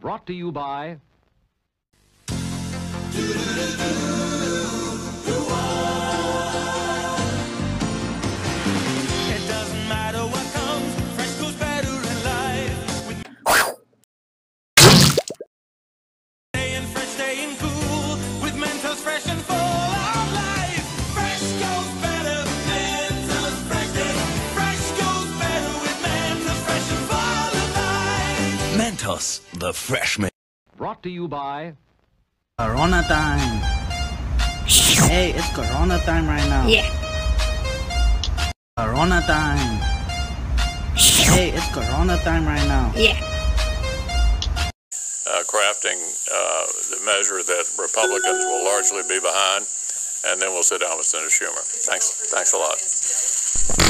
Brought to you by It doesn't matter what comes, fresh goes better in life. Staying fresh, staying cool, with Mentos fresh and full of life. Fresh goes better, Mentos fresh. Fresh goes better with Mentos fresh and full of life. Mentos, the Freshmaker. brought to you by Corona time. Hey, it's Corona time right now. Yeah. Corona time. Hey, it's Corona time right now. Yeah. uh, crafting uh, the measure that Republicans will largely be behind, and then we'll sit down with Senator Schumer. Thanks, thanks a lot.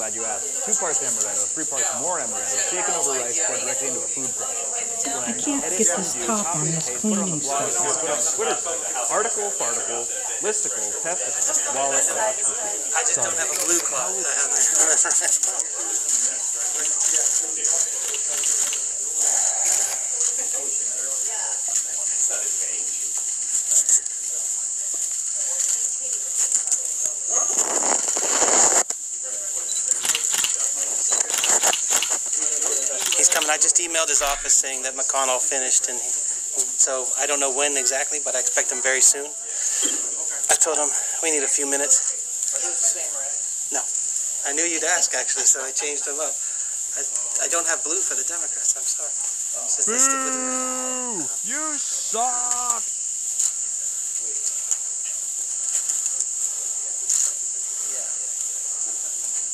What's in it? Glad you asked. Two parts amaretto, three parts more amaretto, shaken over rice, poured directly into a food processor. I can't get this top on this cleaning Blog, stuff. put on Twitter site. Article, farticle, listicle, testicle, wallet, watch, receipt. I just don't have a blue cloth. coming. I just emailed his office saying that McConnell finished, and he, so I don't know when exactly, but I expect him very soon. I told him we need a few minutes. No, I knew you'd ask actually, so I changed them up. I, I don't have blue for the Democrats. I'm sorry. With the red. You suck!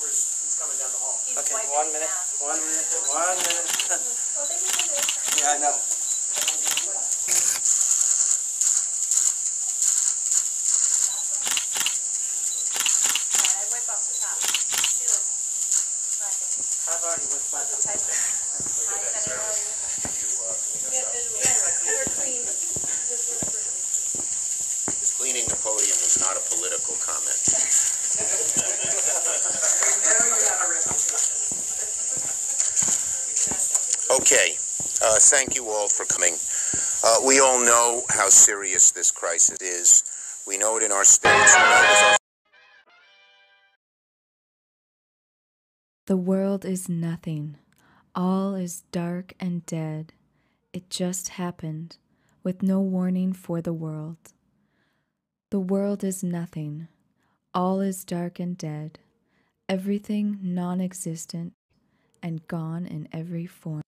Minute? Heads he's coming down the hall. Okay, one minute, one minute, one minute. Yeah, I know. I've already whipped my. Cleaning the podium was not a political comment. Okay, uh, thank you all for coming. Uh, we all know how serious this crisis is. We know it in our states. The world is nothing. All is dark and dead. It just happened, with no warning for the world. The world is nothing. All is dark and dead. Everything non existent and gone in every form.